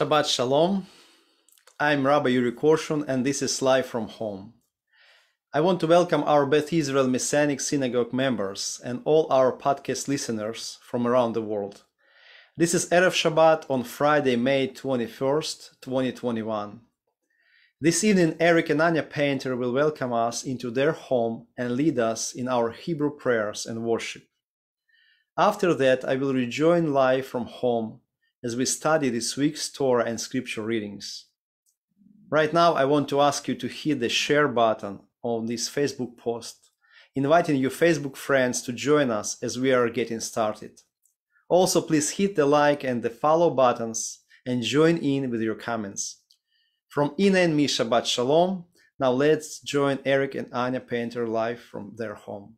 Shabbat Shalom. I'm Rabbi Yuri Korshun, and this is Live from Home. I want to welcome our Beth Israel Messianic Synagogue members and all our podcast listeners from around the world. This is Erev Shabbat on Friday, May 21st, 2021. This evening, Eric and Anya Painter will welcome us into their home and lead us in our Hebrew prayers and worship. After that, I will rejoin live from home as we study this week's Torah and scripture readings. Right now, I want to ask you to hit the share button on this Facebook post, inviting your Facebook friends to join us as we are getting started. Also, please hit the like and the follow buttons and join in with your comments. From Inna and me, Shabbat Shalom. Now let's join Eric and Anya Painter live from their home.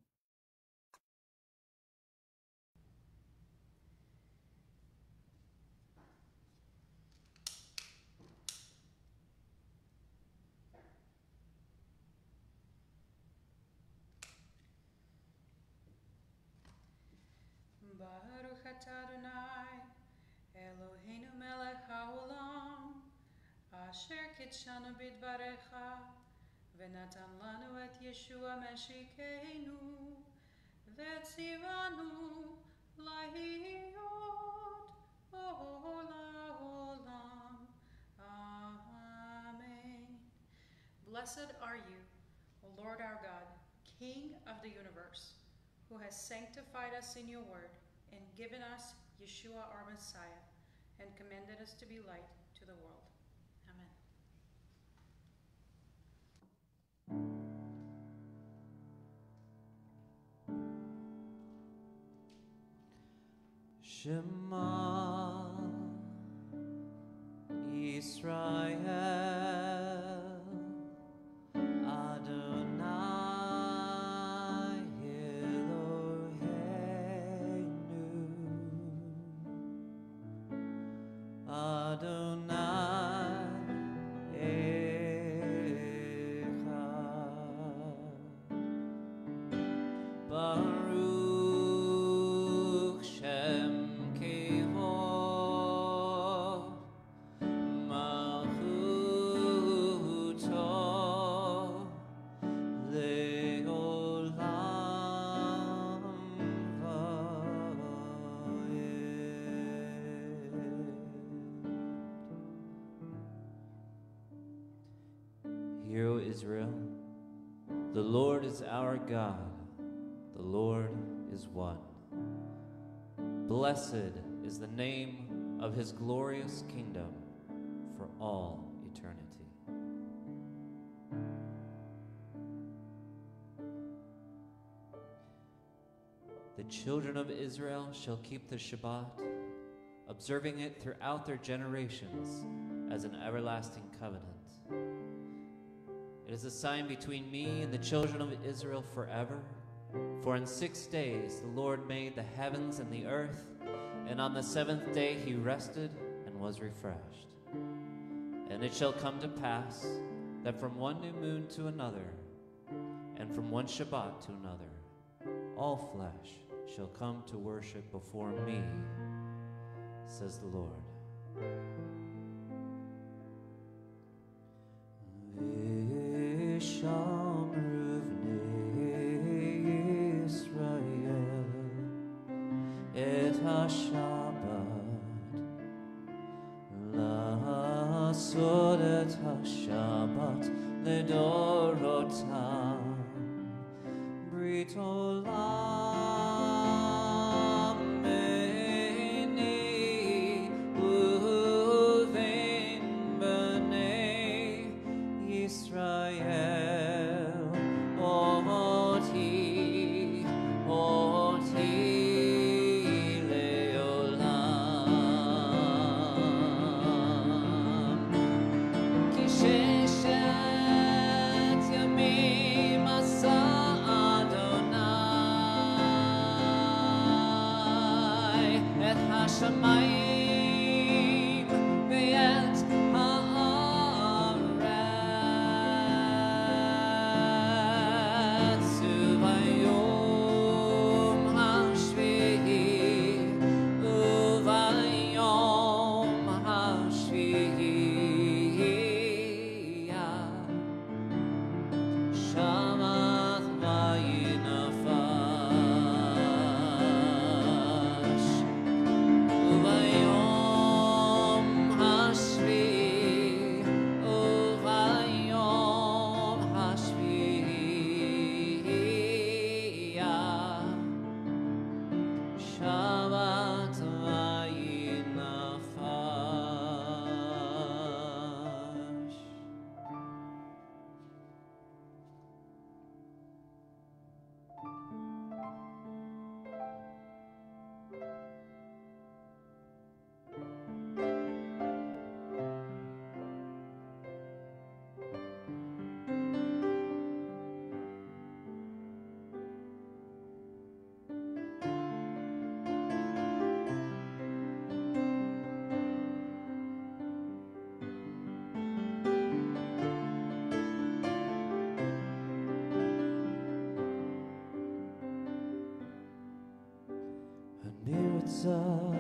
asher kitshanu bidvarecha, ונתן לנו את ישוע משיקנו, וציוונו להיות all העולם. Amen. Blessed are you, O Lord our God, King of the universe, who has sanctified us in your word and given us Yeshua our Messiah and commanded us to be light to the world. Shema Israel God, the Lord is one. Blessed is the name of his glorious kingdom for all eternity. The children of Israel shall keep the Shabbat, observing it throughout their generations as an everlasting covenant. It is a sign between me and the children of Israel forever. For in six days the Lord made the heavens and the earth, and on the seventh day he rested and was refreshed. And it shall come to pass that from one new moon to another, and from one Shabbat to another, all flesh shall come to worship before me, says the Lord. Jesus.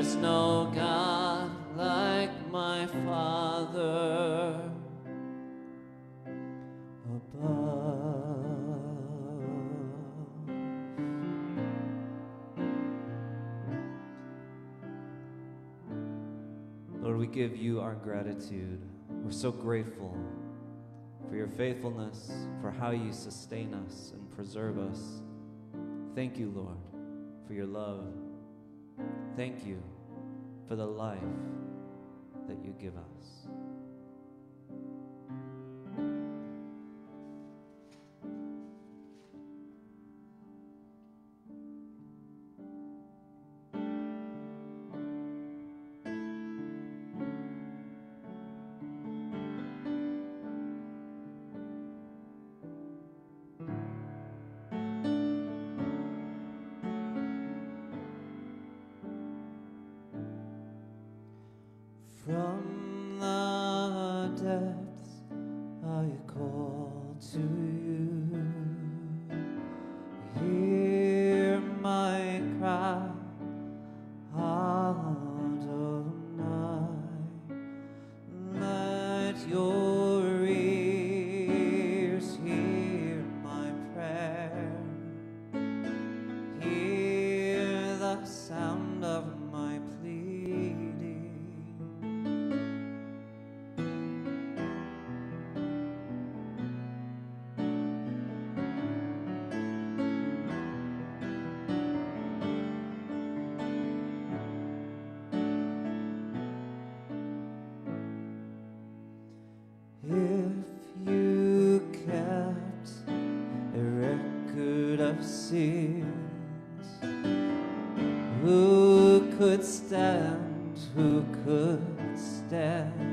There's no God like my Father above. Lord, we give you our gratitude. We're so grateful for your faithfulness, for how you sustain us and preserve us. Thank you, Lord, for your love. Thank you for the life that you give us. Of sins. Who could stand? Who could stand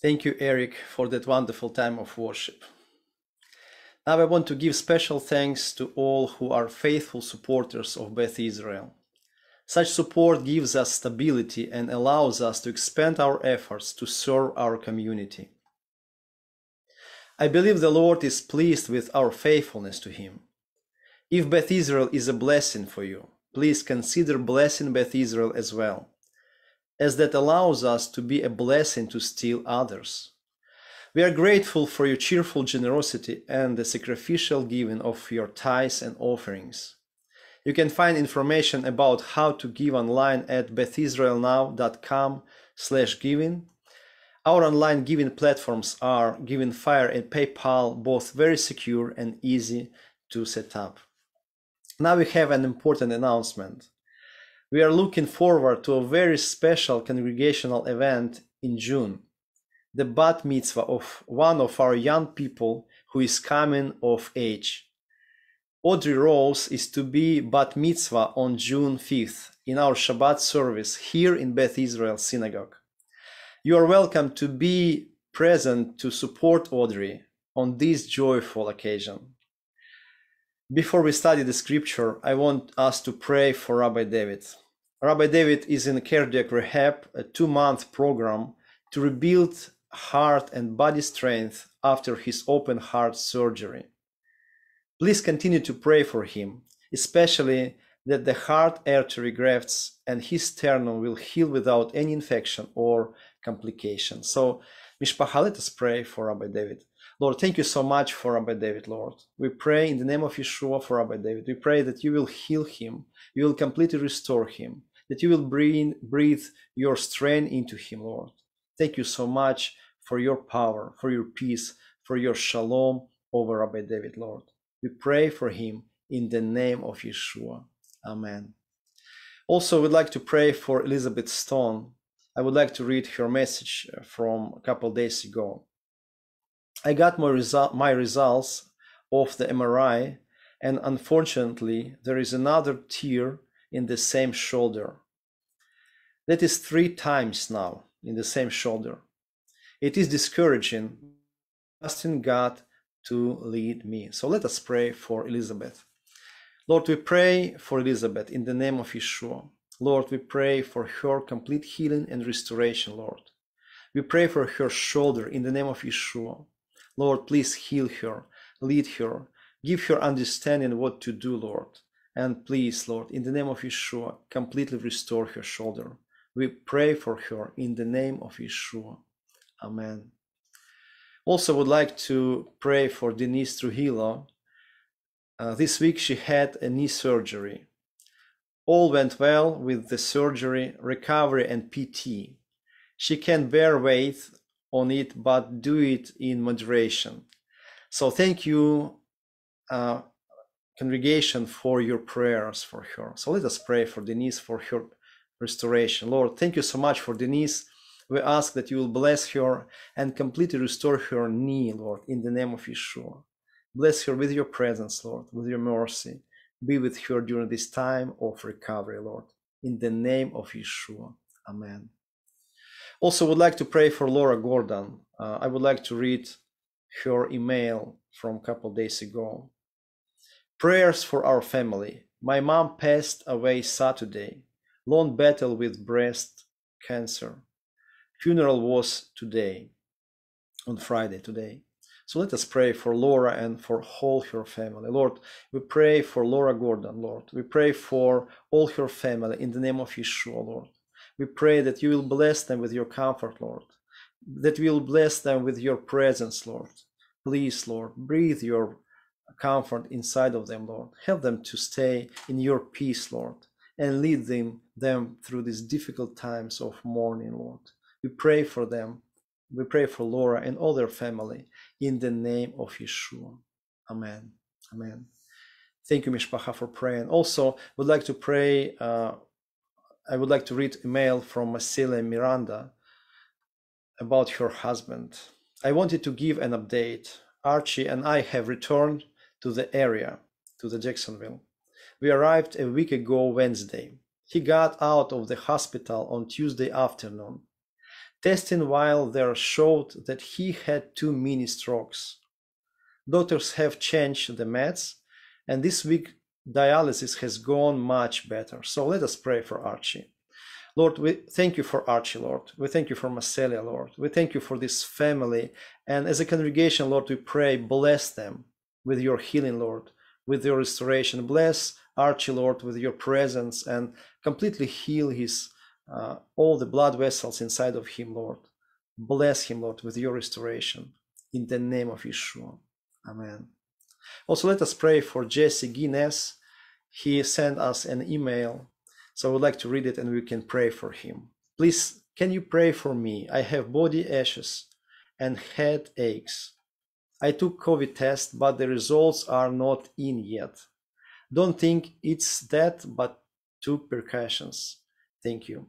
Thank you, Eric, for that wonderful time of worship. Now I want to give special thanks to all who are faithful supporters of Beth Israel. Such support gives us stability and allows us to expand our efforts to serve our community. I believe the Lord is pleased with our faithfulness to Him. If Beth Israel is a blessing for you, please consider blessing Beth Israel as well as that allows us to be a blessing to still others. We are grateful for your cheerful generosity and the sacrificial giving of your tithes and offerings. You can find information about how to give online at bethisraelnow.com slash giving. Our online giving platforms are Giving Fire and PayPal, both very secure and easy to set up. Now we have an important announcement. We are looking forward to a very special congregational event in June, the bat mitzvah of one of our young people who is coming of age. Audrey Rose is to be bat mitzvah on June 5th in our Shabbat service here in Beth Israel Synagogue. You are welcome to be present to support Audrey on this joyful occasion. Before we study the scripture, I want us to pray for Rabbi David. Rabbi David is in cardiac rehab, a two month program to rebuild heart and body strength after his open heart surgery. Please continue to pray for him, especially that the heart artery grafts and his sternum will heal without any infection or complication. So, Mishpacha, let us pray for Rabbi David. Lord, thank you so much for Rabbi David, Lord. We pray in the name of Yeshua for Rabbi David. We pray that you will heal him, you will completely restore him, that you will breathe, breathe your strength into him, Lord. Thank you so much for your power, for your peace, for your shalom over Rabbi David, Lord. We pray for him in the name of Yeshua. Amen. Also, we'd like to pray for Elizabeth Stone. I would like to read her message from a couple days ago. I got my, result, my results of the MRI, and unfortunately, there is another tear in the same shoulder. That is three times now in the same shoulder. It is discouraging, trusting God to lead me. So let us pray for Elizabeth. Lord, we pray for Elizabeth in the name of Yeshua. Lord, we pray for her complete healing and restoration, Lord. We pray for her shoulder in the name of Yeshua. Lord, please heal her, lead her, give her understanding what to do, Lord. And please, Lord, in the name of Yeshua, completely restore her shoulder. We pray for her in the name of Yeshua. Amen. Also, would like to pray for Denise Trujillo. Uh, this week she had a knee surgery. All went well with the surgery, recovery, and PT. She can bear weight on it, but do it in moderation. So thank you, uh, congregation, for your prayers for her. So let us pray for Denise for her restoration. Lord, thank you so much for Denise. We ask that you will bless her and completely restore her knee, Lord, in the name of Yeshua. Bless her with your presence, Lord, with your mercy. Be with her during this time of recovery, Lord. In the name of Yeshua. Amen. Also, would like to pray for Laura Gordon. Uh, I would like to read her email from a couple days ago. Prayers for our family. My mom passed away Saturday. Long battle with breast cancer. Funeral was today, on Friday today. So let us pray for Laura and for all her family. Lord, we pray for Laura Gordon, Lord. We pray for all her family in the name of Yeshua, Lord. We pray that you will bless them with your comfort, Lord. That you will bless them with your presence, Lord. Please, Lord, breathe your comfort inside of them, Lord. Help them to stay in your peace, Lord, and lead them, them through these difficult times of mourning, Lord. We pray for them We pray for Laura and all their family in the name of Yeshua. Amen. Amen. Thank you, Mishpacha, for praying. Also, would like to pray. Uh, I would like to read a mail from Masile Miranda about her husband. I wanted to give an update. Archie and I have returned to the area, to the Jacksonville. We arrived a week ago Wednesday. He got out of the hospital on Tuesday afternoon. Testing while there showed that he had two mini strokes. Doctors have changed the meds, and this week dialysis has gone much better. So let us pray for Archie. Lord, we thank you for Archie, Lord. We thank you for Marcelia, Lord. We thank you for this family. And as a congregation, Lord, we pray, bless them with your healing, Lord, with your restoration. Bless Archie, Lord, with your presence and completely heal his uh, all the blood vessels inside of him, Lord. Bless him, Lord, with your restoration. In the name of Yeshua. Amen. Also, let us pray for Jesse Guinness. He sent us an email, so I would like to read it and we can pray for him. Please, can you pray for me? I have body ashes and head aches. I took COVID test, but the results are not in yet. Don't think it's that, but two precautions. Thank you.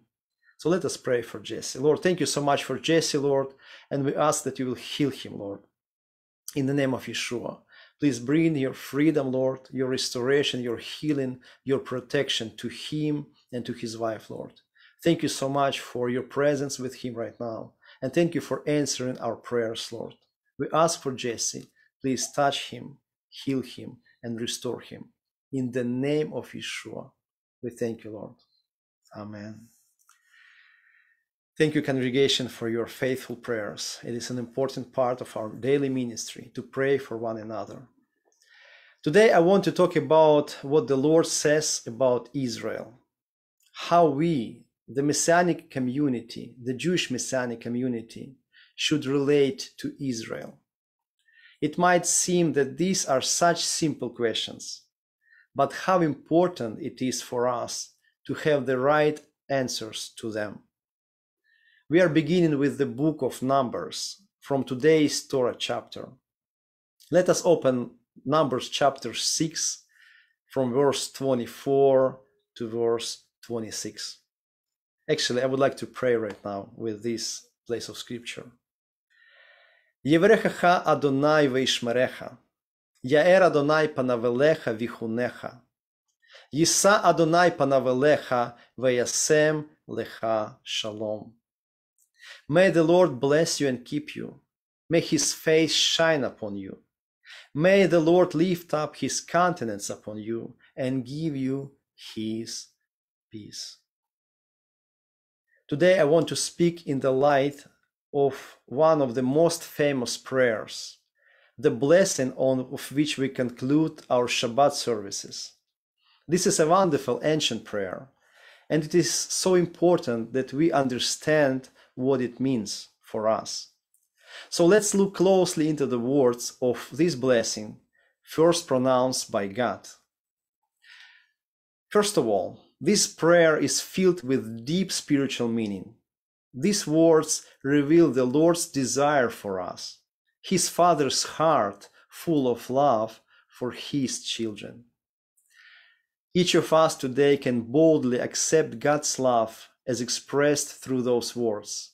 So let us pray for Jesse. Lord, thank you so much for Jesse, Lord, and we ask that you will heal him, Lord. In the name of Yeshua. Please bring your freedom, Lord, your restoration, your healing, your protection to him and to his wife, Lord. Thank you so much for your presence with him right now. And thank you for answering our prayers, Lord. We ask for Jesse. Please touch him, heal him, and restore him. In the name of Yeshua, we thank you, Lord. Amen. Thank you, congregation, for your faithful prayers. It is an important part of our daily ministry to pray for one another. Today, I want to talk about what the Lord says about Israel, how we, the Messianic community, the Jewish Messianic community, should relate to Israel. It might seem that these are such simple questions, but how important it is for us to have the right answers to them. We are beginning with the book of Numbers from today's Torah chapter. Let us open Numbers chapter 6 from verse 24 to verse 26. Actually, I would like to pray right now with this place of scripture. Yevrechacha Adonai veishmerecha, Yaer Adonai panavelecha vichunecha, Yisa Adonai panavelecha veyasem lecha shalom. May the Lord bless you and keep you. May his face shine upon you. May the Lord lift up his countenance upon you and give you his peace. Today I want to speak in the light of one of the most famous prayers, the blessing on of which we conclude our Shabbat services. This is a wonderful ancient prayer, and it is so important that we understand what it means for us. So let's look closely into the words of this blessing, first pronounced by God. First of all, this prayer is filled with deep spiritual meaning. These words reveal the Lord's desire for us, His Father's heart full of love for His children. Each of us today can boldly accept God's love as expressed through those words,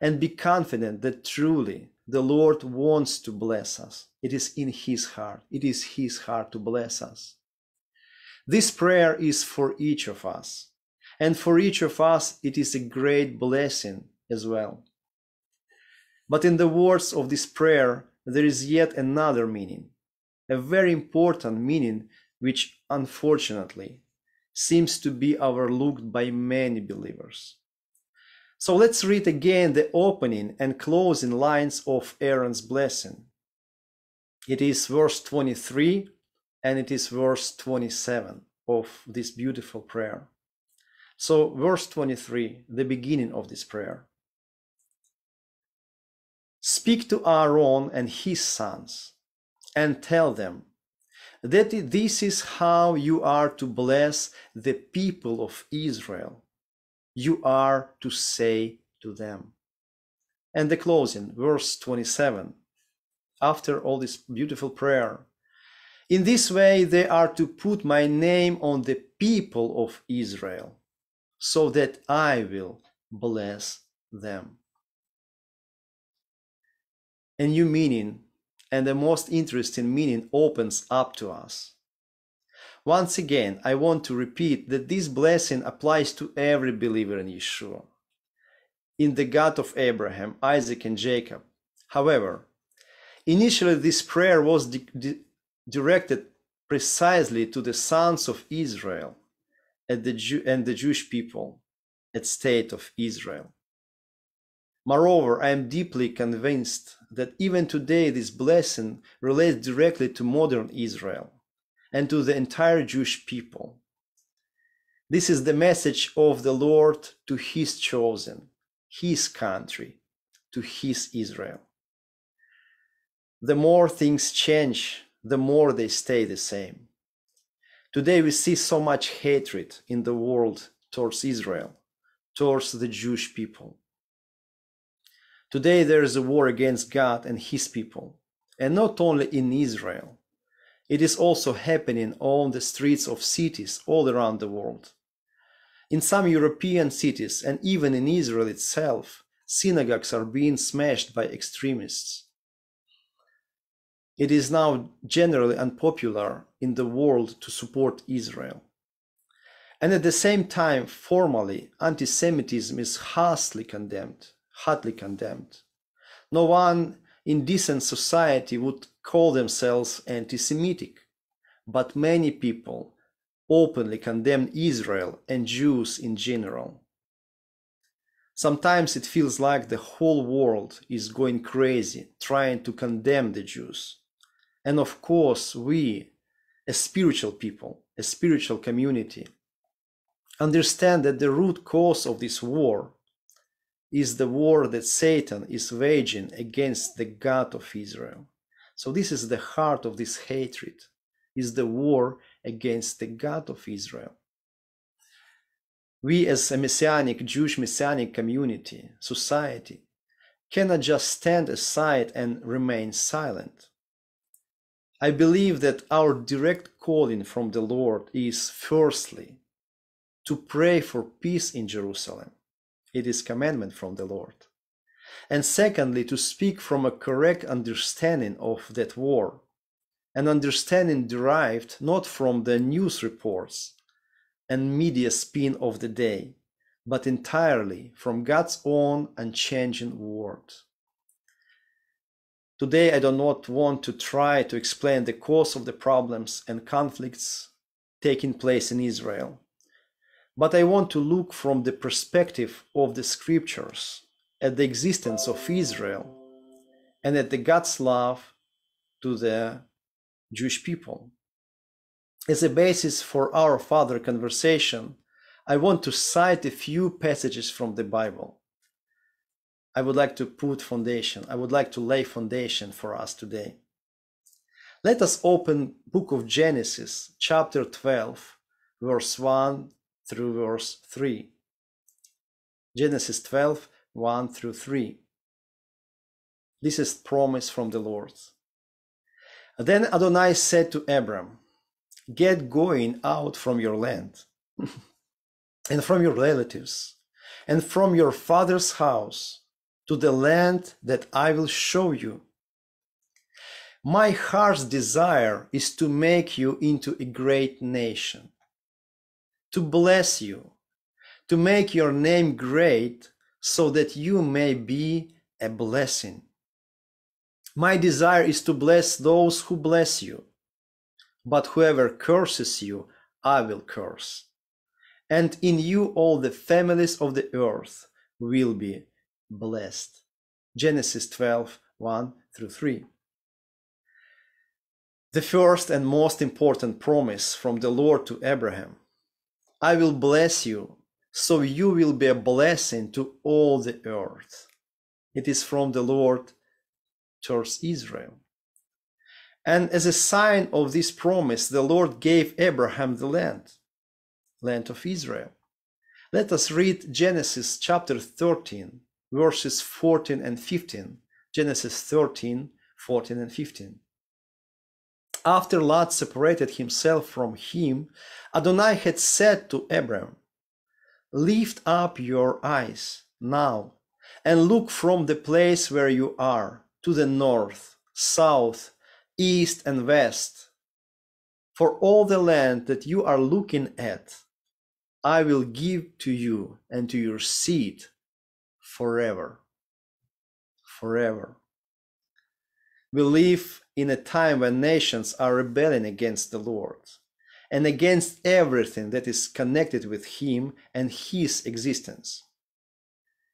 and be confident that truly the Lord wants to bless us. It is in His heart. It is His heart to bless us. This prayer is for each of us, and for each of us, it is a great blessing as well. But in the words of this prayer, there is yet another meaning, a very important meaning which unfortunately seems to be overlooked by many believers. So let's read again the opening and closing lines of Aaron's blessing. It is verse 23 and it is verse 27 of this beautiful prayer. So, verse 23, the beginning of this prayer. Speak to Aaron and his sons and tell them that this is how you are to bless the people of Israel. You are to say to them, And the closing, verse 27, after all this beautiful prayer. In this way, they are to put my name on the people of Israel, so that I will bless them. A new meaning and the most interesting meaning opens up to us. Once again, I want to repeat that this blessing applies to every believer in Yeshua, in the God of Abraham, Isaac, and Jacob. However, initially this prayer was di- di- directed precisely to the sons of Israel and the, Jew- and the Jewish people at state of Israel. Moreover, I am deeply convinced that even today this blessing relates directly to modern Israel and to the entire Jewish people. This is the message of the Lord to his chosen, his country, to his Israel. The more things change, the more they stay the same. Today we see so much hatred in the world towards Israel, towards the Jewish people. Today there is a war against God and his people, and not only in Israel. It is also happening on the streets of cities all around the world. In some European cities and even in Israel itself, synagogues are being smashed by extremists. It is now generally unpopular in the world to support Israel. And at the same time, formally, anti Semitism is harshly condemned, hotly condemned. No one in decent society would call themselves anti Semitic, but many people openly condemn Israel and Jews in general. Sometimes it feels like the whole world is going crazy trying to condemn the Jews. And of course, we, as spiritual people, a spiritual community, understand that the root cause of this war is the war that Satan is waging against the God of Israel. So this is the heart of this hatred, is the war against the God of Israel. We as a messianic, Jewish messianic community, society, cannot just stand aside and remain silent. I believe that our direct calling from the Lord is firstly to pray for peace in Jerusalem. It is commandment from the Lord. And secondly, to speak from a correct understanding of that war, an understanding derived not from the news reports and media spin of the day, but entirely from God's own unchanging word. Today, I do not want to try to explain the cause of the problems and conflicts taking place in Israel, but I want to look from the perspective of the scriptures at the existence of Israel and at the God's love to the Jewish people. As a basis for our further conversation, I want to cite a few passages from the Bible. I would like to put foundation. I would like to lay foundation for us today. Let us open book of Genesis, chapter 12, verse 1 through verse 3. Genesis 12, 1 through 3. This is promise from the Lord. Then Adonai said to Abram, Get going out from your land, and from your relatives, and from your father's house, to the land that I will show you. My heart's desire is to make you into a great nation, to bless you, to make your name great, so that you may be a blessing. My desire is to bless those who bless you, but whoever curses you, I will curse. And in you all the families of the earth will be blessed. Genesis 12 1 through 3. The first and most important promise from the Lord to Abraham I will bless you, so you will be a blessing to all the earth. It is from the Lord towards Israel. And as a sign of this promise, the Lord gave Abraham the land, land of Israel. Let us read Genesis chapter 13, verses 14 and 15. Genesis 13, 14 and 15. After Lot separated himself from him, Adonai had said to Abram, Lift up your eyes now and look from the place where you are to the north, south, east, and west. For all the land that you are looking at, I will give to you and to your seed forever. Forever. We live in a time when nations are rebelling against the Lord and against everything that is connected with Him and His existence.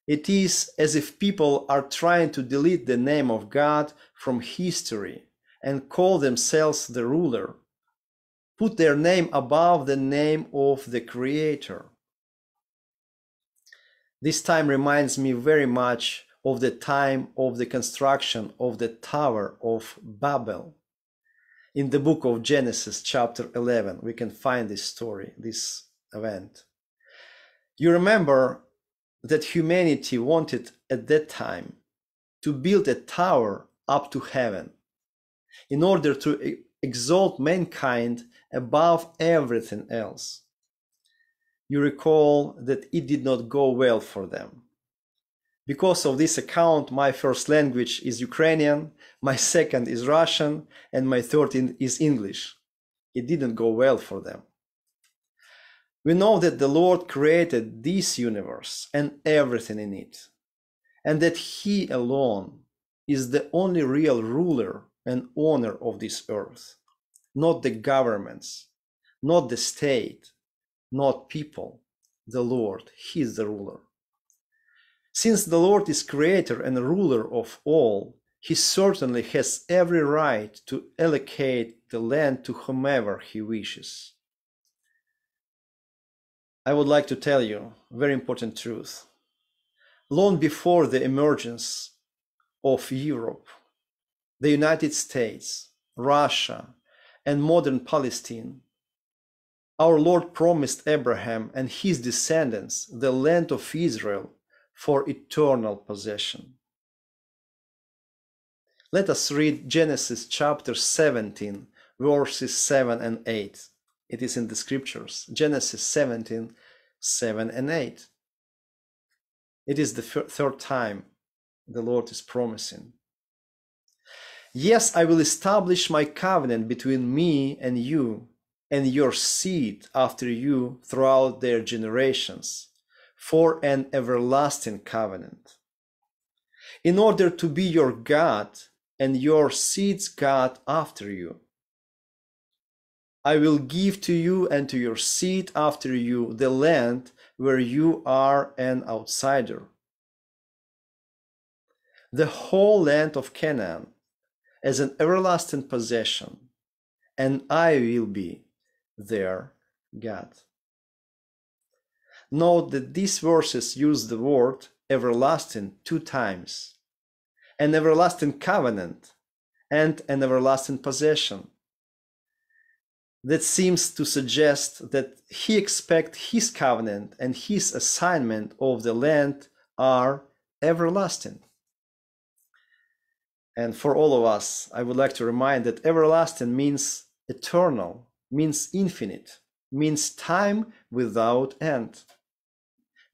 It is as if people are trying to delete the name of God from history and call themselves the ruler, put their name above the name of the Creator. This time reminds me very much of the time of the construction of the Tower of Babel. In the book of Genesis, chapter 11, we can find this story, this event. You remember that humanity wanted at that time to build a tower up to heaven in order to exalt mankind above everything else. You recall that it did not go well for them. Because of this account, my first language is Ukrainian, my second is Russian, and my third is English. It didn't go well for them. We know that the Lord created this universe and everything in it, and that He alone is the only real ruler and owner of this earth, not the governments, not the state, not people. The Lord, He is the ruler. Since the Lord is creator and ruler of all, He certainly has every right to allocate the land to whomever He wishes. I would like to tell you a very important truth. Long before the emergence of Europe, the United States, Russia, and modern Palestine, our Lord promised Abraham and his descendants the land of Israel for eternal possession. Let us read Genesis chapter 17, verses 7 and 8. It is in the scriptures, Genesis 17, 7 and 8. It is the third time the Lord is promising. Yes, I will establish my covenant between me and you and your seed after you throughout their generations for an everlasting covenant. In order to be your God and your seed's God after you I will give to you and to your seed after you the land where you are an outsider. The whole land of Canaan as an everlasting possession, and I will be their God. Note that these verses use the word everlasting two times an everlasting covenant and an everlasting possession that seems to suggest that he expects his covenant and his assignment of the land are everlasting. And for all of us, I would like to remind that everlasting means eternal, means infinite, means time without end.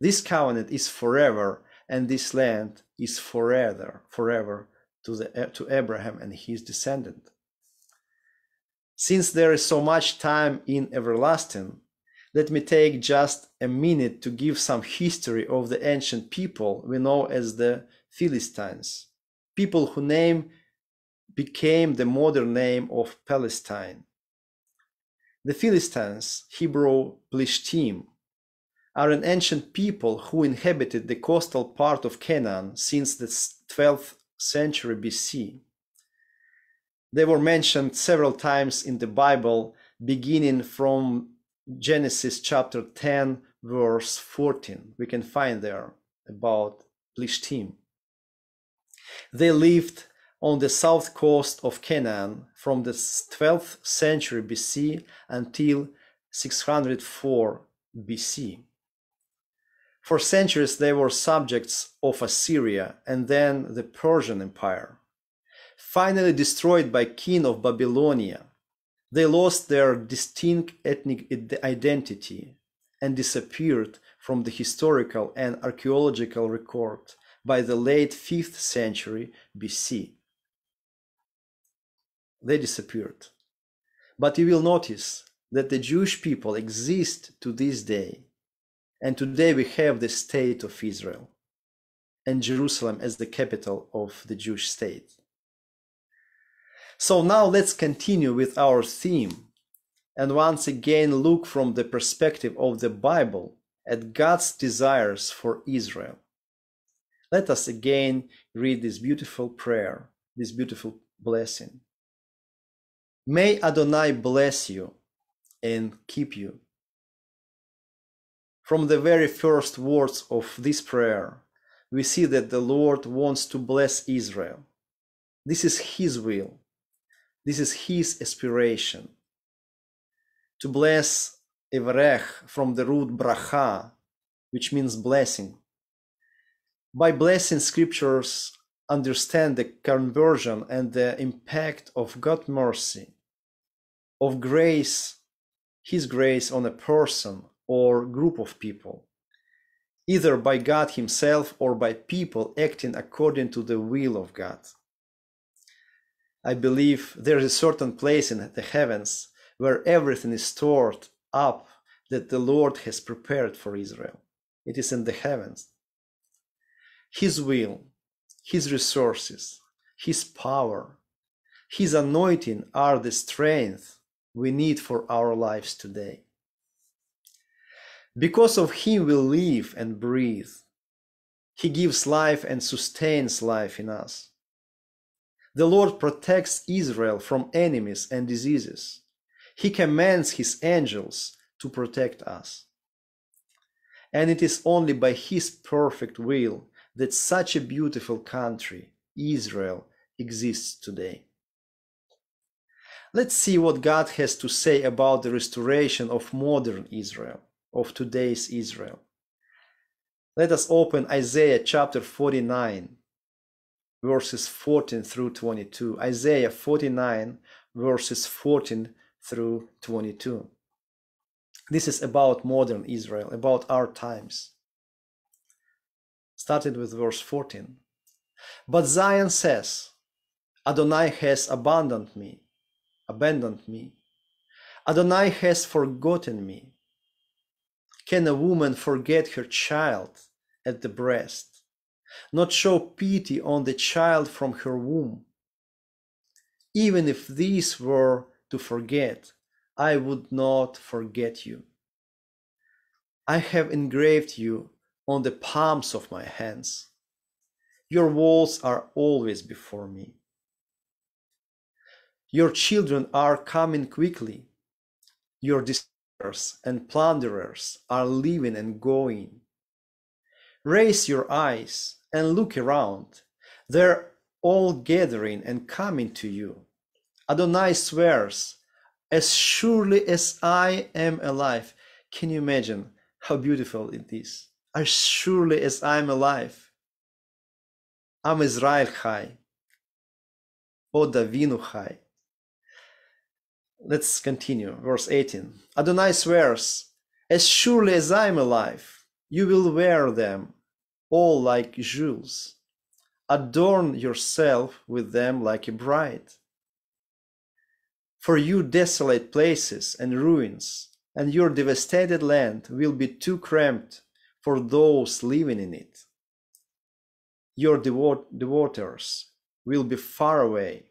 This covenant is forever, and this land is forever, forever to, the, eh, to Abraham and his descendant. Since there is so much time in everlasting, let me take just a minute to give some history of the ancient people we know as the Philistines, people whose name became the modern name of Palestine. The Philistines, Hebrew Plishtim, are an ancient people who inhabited the coastal part of Canaan since the 12th century BC. They were mentioned several times in the Bible, beginning from Genesis chapter 10, verse 14. We can find there about Plishtim. They lived on the south coast of Canaan from the 12th century BC until 604 BC. For centuries they were subjects of Assyria and then the Persian Empire. Finally destroyed by king of Babylonia, they lost their distinct ethnic identity and disappeared from the historical and archaeological record by the late 5th century BC. They disappeared. But you will notice that the Jewish people exist to this day. And today we have the state of Israel and Jerusalem as the capital of the Jewish state. So now let's continue with our theme and once again look from the perspective of the Bible at God's desires for Israel. Let us again read this beautiful prayer, this beautiful blessing. May Adonai bless you and keep you. From the very first words of this prayer, we see that the Lord wants to bless Israel. This is His will. This is His aspiration. To bless Evrech from the root bracha, which means blessing. By blessing, scriptures understand the conversion and the impact of God's mercy, of grace his grace on a person or group of people, either by God Himself or by people acting according to the will of God. I believe there is a certain place in the heavens where everything is stored up that the Lord has prepared for Israel. It is in the heavens. His will, His resources, His power, His anointing are the strength we need for our lives today. Because of Him we live and breathe. He gives life and sustains life in us. The Lord protects Israel from enemies and diseases. He commands His angels to protect us. And it is only by His perfect will that such a beautiful country, Israel, exists today. Let's see what God has to say about the restoration of modern Israel, of today's Israel. Let us open Isaiah chapter 49, verses 14 through 22. Isaiah 49, verses 14 through 22. This is about modern Israel, about our times. Started with verse 14. But Zion says, Adonai has abandoned me abandoned me. Adonai has forgotten me. Can a woman forget her child at the breast, not show pity on the child from her womb? Even if these were to forget, I would not forget you. I have engraved you on the palms of my hands. Your walls are always before me. Your children are coming quickly. Your and plunderers are leaving and going. Raise your eyes and look around. They're all gathering and coming to you. Adonai swears, as surely as I am alive. Can you imagine how beautiful it is? As surely as I'm alive. Am Israel Chai. Od Avinu Chai. Let's continue. Verse 18. Adonai swears, As surely as I am alive, you will wear them all like jewels. Adorn yourself with them like a bride. For you desolate places and ruins, and your devastated land will be too cramped for those living in it. Your devoters will be far away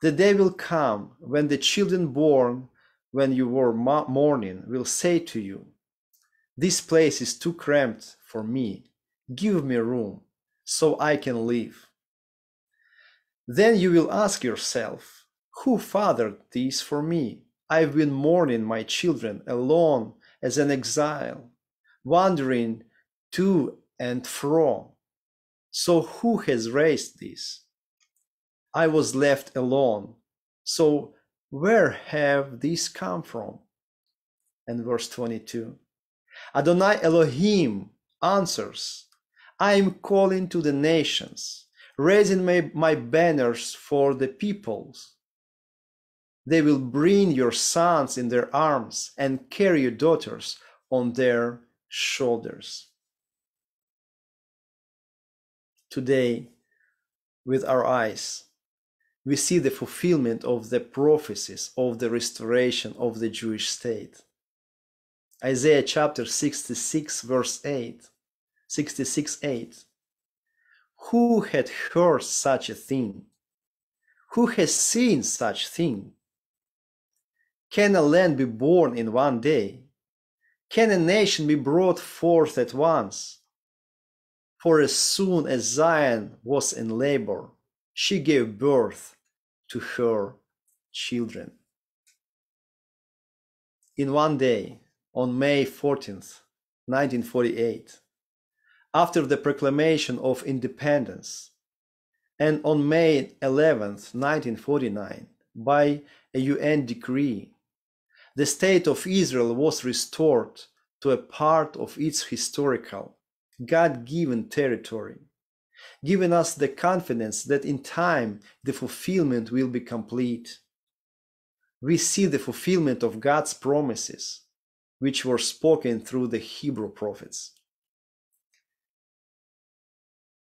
the day will come when the children born when you were mourning will say to you, This place is too cramped for me. Give me room so I can live. Then you will ask yourself, Who fathered this for me? I've been mourning my children alone as an exile, wandering to and fro. So who has raised this? I was left alone. So where have these come from? And verse 22 Adonai Elohim answers, I am calling to the nations, raising my, my banners for the peoples. They will bring your sons in their arms and carry your daughters on their shoulders. Today, with our eyes, we see the fulfillment of the prophecies of the restoration of the Jewish state. Isaiah chapter 66, verse 8, 66 8. Who had heard such a thing? Who has seen such thing? Can a land be born in one day? Can a nation be brought forth at once? For as soon as Zion was in labor, she gave birth to her children. In one day, on May 14th, 1948, after the proclamation of independence, and on May 11th, 1949, by a UN decree, the state of Israel was restored to a part of its historical, God given territory giving us the confidence that in time the fulfillment will be complete. We see the fulfillment of God's promises, which were spoken through the Hebrew prophets.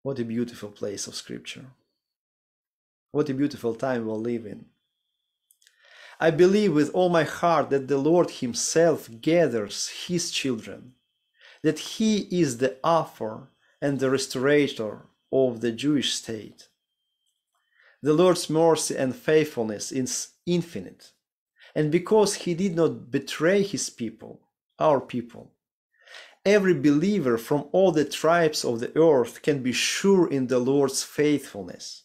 What a beautiful place of Scripture. What a beautiful time we'll live in. I believe with all my heart that the Lord Himself gathers His children, that He is the author and the restorer of the Jewish state. The Lord's mercy and faithfulness is infinite, and because he did not betray his people, our people, every believer from all the tribes of the earth can be sure in the Lord's faithfulness,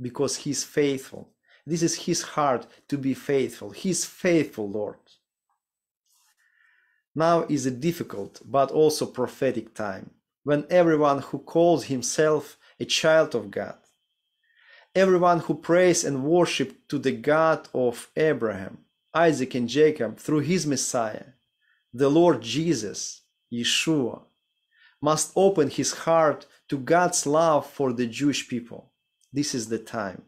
because he is faithful. This is his heart to be faithful. He is faithful, Lord. Now is a difficult but also prophetic time when everyone who calls himself a child of God, everyone who prays and worships to the God of Abraham, Isaac, and Jacob through his Messiah, the Lord Jesus, Yeshua, must open his heart to God's love for the Jewish people. This is the time.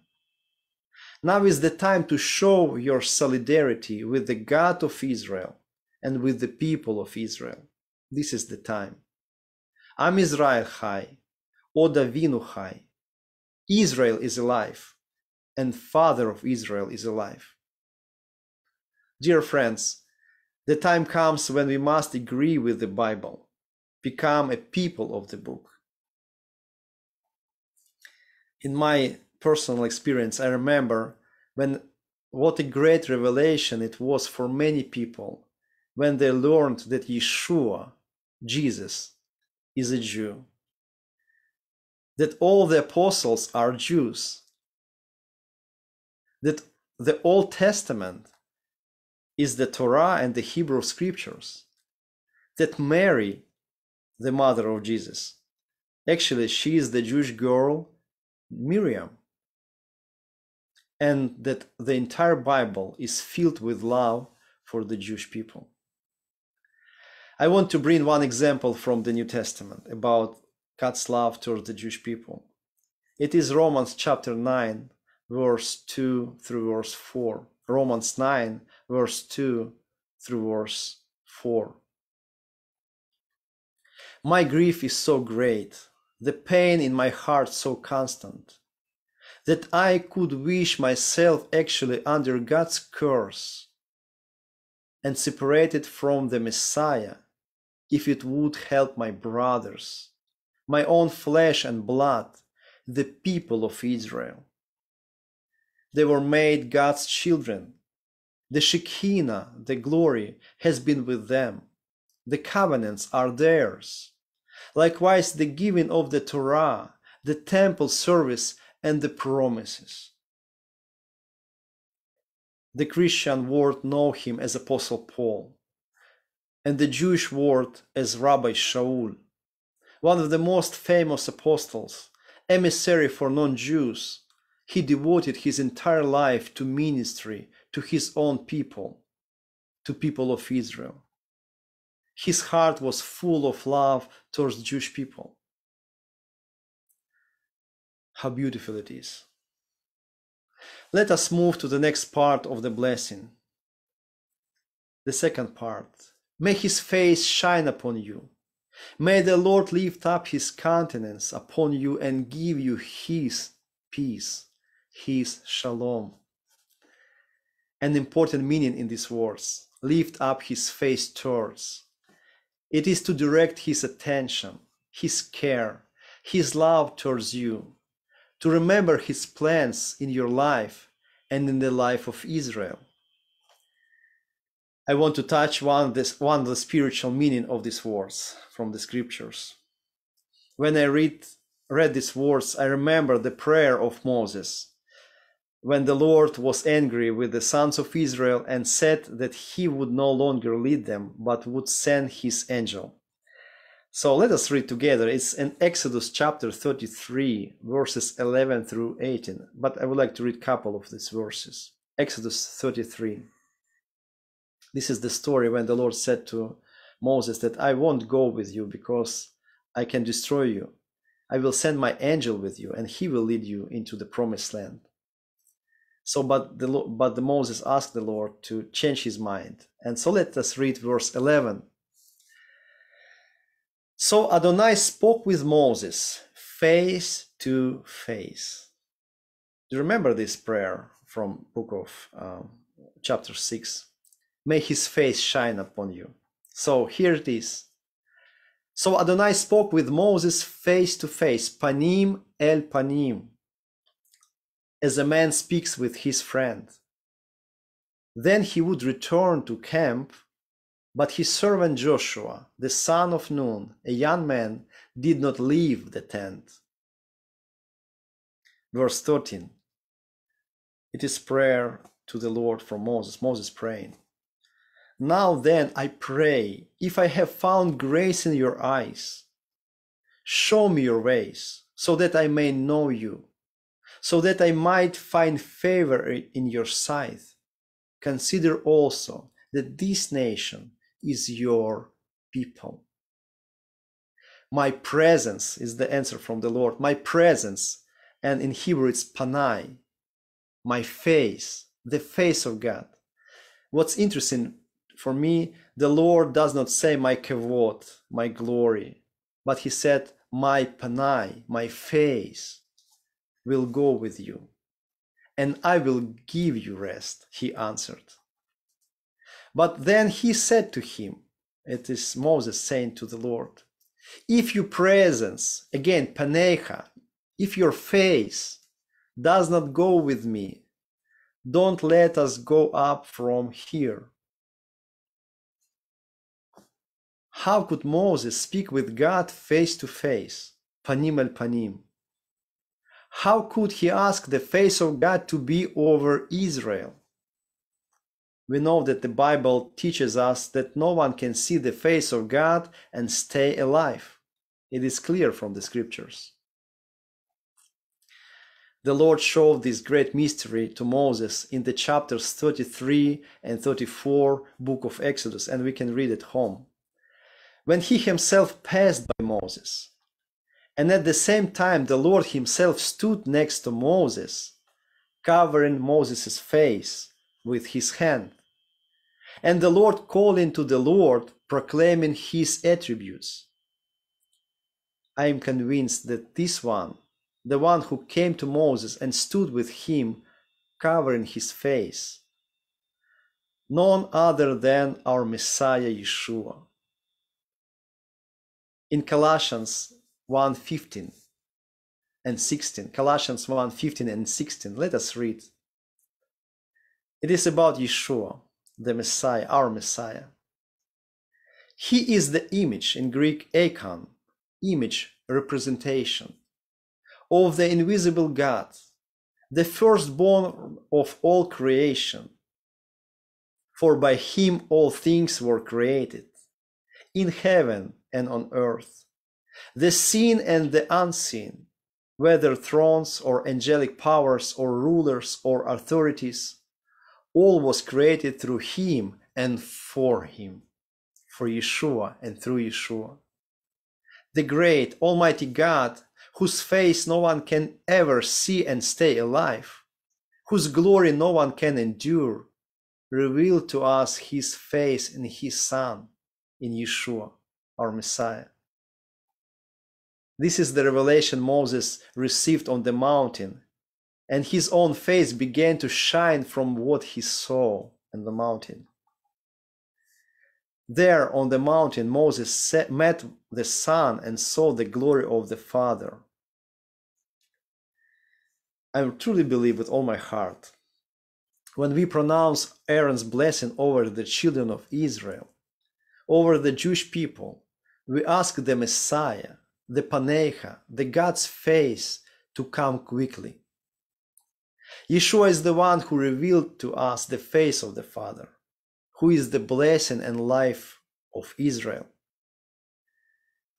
Now is the time to show your solidarity with the God of Israel and with the people of Israel. This is the time. Am Israel Chai, Od Avinu Chai. Israel is alive, and Father of Israel is alive. Dear friends, the time comes when we must agree with the Bible, become a people of the book. In my personal experience, I remember when what a great revelation it was for many people when they learned that Yeshua, Jesus, is a Jew, that all the apostles are Jews, that the Old Testament is the Torah and the Hebrew scriptures, that Mary, the mother of Jesus, actually she is the Jewish girl Miriam, and that the entire Bible is filled with love for the Jewish people. I want to bring one example from the New Testament about God's love towards the Jewish people. It is Romans chapter 9, verse 2 through verse 4. Romans 9, verse 2 through verse 4. My grief is so great, the pain in my heart so constant, that I could wish myself actually under God's curse and separated from the Messiah if it would help my brothers, my own flesh and blood, the people of Israel. They were made God's children. The Shekinah, the glory, has been with them. The covenants are theirs. Likewise, the giving of the Torah, the temple service, and the promises. The Christian world know him as Apostle Paul and the Jewish world as Rabbi Shaul, one of the most famous apostles, emissary for non-Jews. He devoted his entire life to ministry to his own people, to people of Israel. His heart was full of love towards Jewish people. How beautiful it is. Let us move to the next part of the blessing. The second part. May his face shine upon you. May the Lord lift up his countenance upon you and give you his peace, his shalom. An important meaning in these words lift up his face towards. It is to direct his attention, his care, his love towards you, to remember his plans in your life and in the life of Israel. I want to touch one this one the spiritual meaning of these words from the scriptures. When I read read these words, I remember the prayer of Moses when the Lord was angry with the sons of Israel and said that he would no longer lead them, but would send his angel. So let us read together. It's in Exodus chapter 33, verses 11 through 18. But I would like to read a couple of these verses. Exodus 33. This is the story when the Lord said to Moses that I won't go with you because I can destroy you. I will send my angel with you and he will lead you into the promised land. So, but the, but the Moses asked the Lord to change his mind. And so let us read verse 11. So Adonai spoke with Moses face to face. Do you remember this prayer from book of um, chapter 6? May his face shine upon you. So here it is. So Adonai spoke with Moses face to face, panim el panim, as a man speaks with his friend. Then he would return to camp, but his servant Joshua, the son of Nun, a young man, did not leave the tent. Verse 13. It is prayer to the Lord from Moses, Moses praying. Now then, I pray, if I have found grace in your eyes, show me your ways, so that I may know you, so that I might find favor in your sight. Consider also that this nation is your people. My presence is the answer from the Lord. My presence, and in Hebrew it's panai, my face, the face of God. What's interesting for me, the Lord does not say my kavod, my glory, but he said, my panai, my face will go with you, and I will give you rest, he answered. But then he said to him, it is Moses saying to the Lord, if your presence, again, panecha, if your face does not go with me, don't let us go up from here. How could Moses speak with God face to face, panim el panim? How could he ask the face of God to be over Israel? We know that the Bible teaches us that no one can see the face of God and stay alive. It is clear from the scriptures. The Lord showed this great mystery to Moses in the chapters 33 and 34 book of Exodus, and we can read it home when he himself passed by Moses. And at the same time, the Lord himself stood next to Moses, covering Moses' face with his hand. And the Lord calling to the Lord, proclaiming his attributes. I am convinced that this one, the one who came to Moses and stood with him, covering his face, none other than our Messiah Yeshua in Colossians 1:15 and 16. Colossians 1:15 and 16. Let us read. It is about Yeshua, the Messiah, our Messiah. He is the image in Greek eikon, image, representation of the invisible God, the firstborn of all creation. For by him all things were created, in heaven and on earth, the seen and the unseen, whether thrones or angelic powers or rulers or authorities, all was created through him and for him. for Yeshua and through Yeshua. The great Almighty God, whose face no one can ever see and stay alive, whose glory no one can endure, revealed to us his face in his Son, in Yeshua, our Messiah. This is the revelation Moses received on the mountain, and his own face began to shine from what he saw in the mountain. There on the mountain, Moses met the Son and saw the glory of the Father. I truly believe with all my heart when we pronounce Aaron's blessing over the children of Israel, over the Jewish people, we ask the Messiah, the Panecha, the God's face to come quickly. Yeshua is the one who revealed to us the face of the Father, who is the blessing and life of Israel.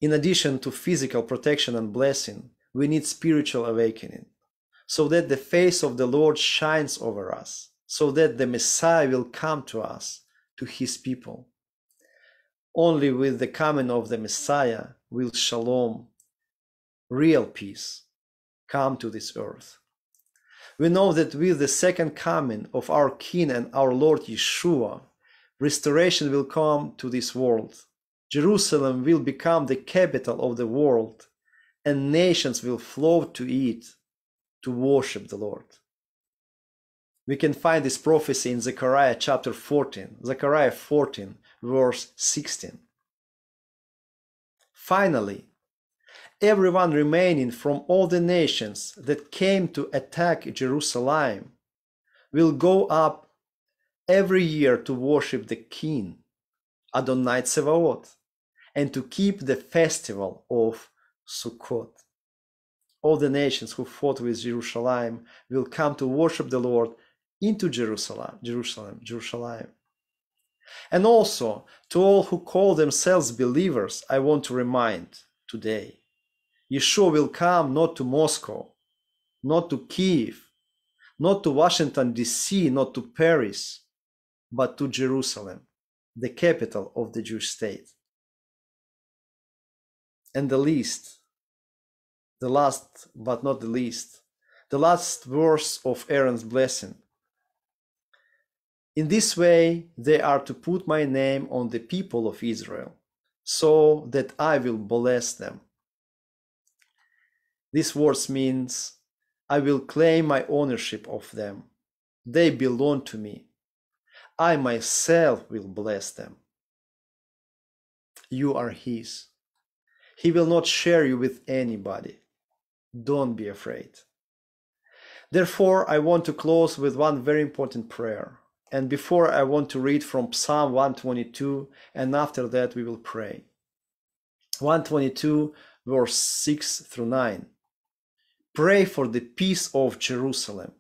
In addition to physical protection and blessing, we need spiritual awakening, so that the face of the Lord shines over us, so that the Messiah will come to us, to his people. Only with the coming of the Messiah will shalom, real peace, come to this earth. We know that with the second coming of our King and our Lord Yeshua, restoration will come to this world. Jerusalem will become the capital of the world, and nations will flow to it to worship the Lord. We can find this prophecy in Zechariah chapter 14, Zechariah 14, verse 16. Finally, everyone remaining from all the nations that came to attack Jerusalem will go up every year to worship the King, Adonai Tsevaot, and to keep the festival of Sukkot. All the nations who fought with Jerusalem will come to worship the Lord into Jerusalem, Jerusalem, Jerusalem. And also to all who call themselves believers, I want to remind today Yeshua will come not to Moscow, not to Kiev, not to Washington, D.C., not to Paris, but to Jerusalem, the capital of the Jewish state. And the least, the last but not the least, the last verse of Aaron's blessing in this way, they are to put my name on the people of Israel, so that I will bless them. This verse means I will claim my ownership of them. They belong to me. I myself will bless them. You are His. He will not share you with anybody. Don't be afraid. Therefore, I want to close with one very important prayer. And before I want to read from Psalm 122, and after that we will pray. 122, verse 6 through 9. Pray for the peace of Jerusalem.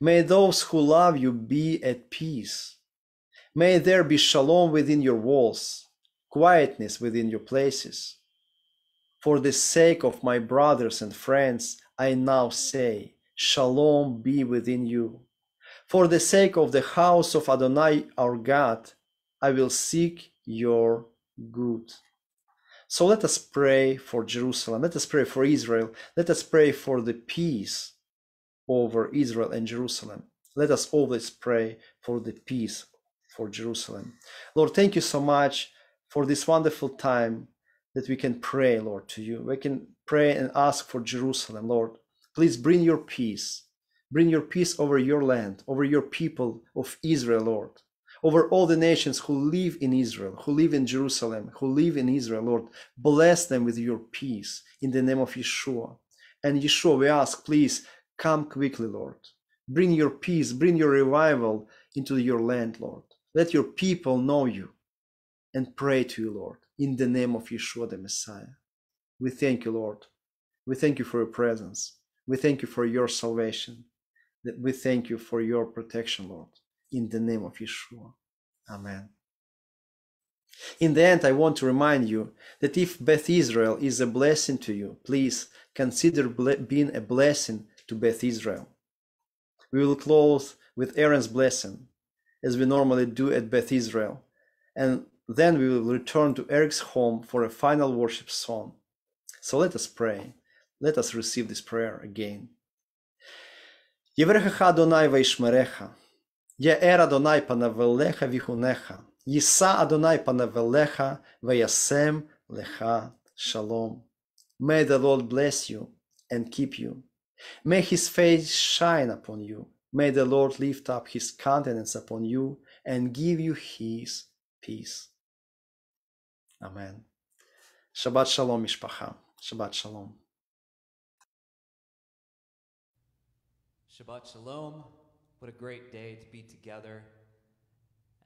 May those who love you be at peace. May there be shalom within your walls, quietness within your places. For the sake of my brothers and friends, I now say, Shalom be within you. For the sake of the house of Adonai our God, I will seek your good. So let us pray for Jerusalem. Let us pray for Israel. Let us pray for the peace over Israel and Jerusalem. Let us always pray for the peace for Jerusalem. Lord, thank you so much for this wonderful time that we can pray, Lord, to you. We can pray and ask for Jerusalem, Lord. Please bring your peace. Bring your peace over your land, over your people of Israel, Lord, over all the nations who live in Israel, who live in Jerusalem, who live in Israel, Lord. Bless them with your peace in the name of Yeshua. And Yeshua, we ask, please come quickly, Lord. Bring your peace, bring your revival into your land, Lord. Let your people know you and pray to you, Lord, in the name of Yeshua the Messiah. We thank you, Lord. We thank you for your presence. We thank you for your salvation we thank you for your protection, Lord, in the name of Yeshua. Amen. In the end, I want to remind you that if Beth Israel is a blessing to you, please consider being a blessing to Beth Israel. We will close with Aaron's blessing, as we normally do at Beth Israel. And Then we will return to Eric's home for a final worship song. So let us pray. Let us receive this prayer again. Єврехаха Адонай вайшмереха, Яер Адонай панавелеха віхунеха, Їса Адонай панавелеха, Ваясем леха шалом. May the Lord bless you and keep you. May his face shine upon you. May the Lord lift up his countenance upon you and give you his peace. Amen. Shabbat shalom, mishpacha. Shabbat shalom. Shabbat Shalom. What a great day to be together.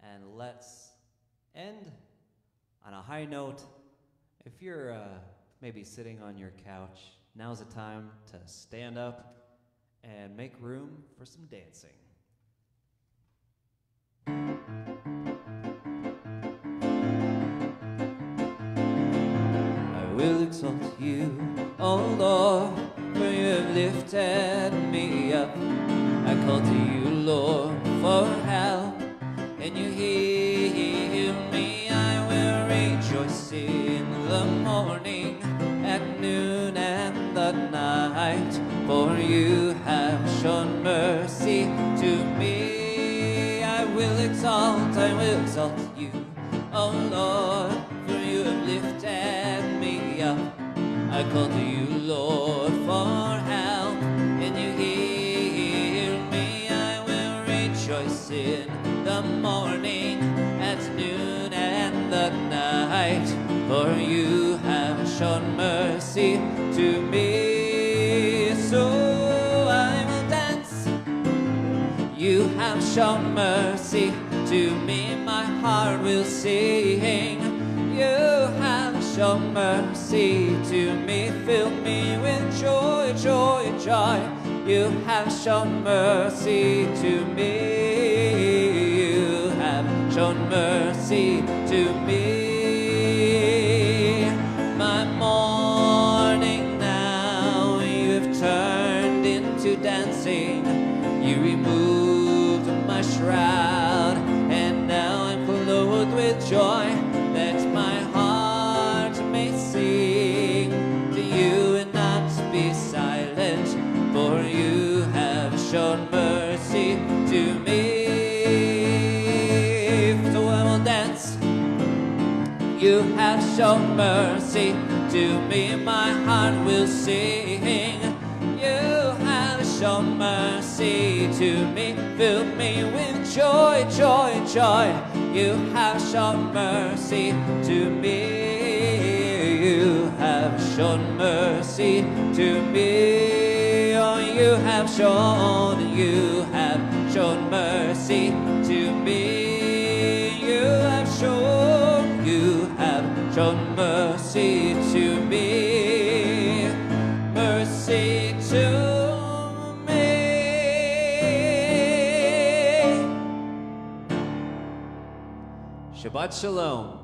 And let's end on a high note. If you're uh, maybe sitting on your couch, now's the time to stand up and make room for some dancing. I will exalt you, O Lord, you have lifted me up. I call to you, Lord, for help, and you hear me. I will rejoice in the morning, at noon, and the night, for you have shown mercy to me. I will exalt, I will exalt you, O Lord, for you have lifted me up. I call to you, Lord, rejoice in the morning, at noon, and the night, for you have shown mercy to me. So I will dance. You have shown mercy to me, my heart will sing. You have shown mercy to me, fill me with joy, joy, joy. You have shown mercy to me. Shown mercy to me. Shown mercy to me, my heart will sing. You have shown mercy to me, fill me with joy, joy, joy. You have shown mercy to me. You have shown mercy to me. Oh, you have shown, you have shown mercy shown mercy to me. Mercy to me. Shabbat Shalom.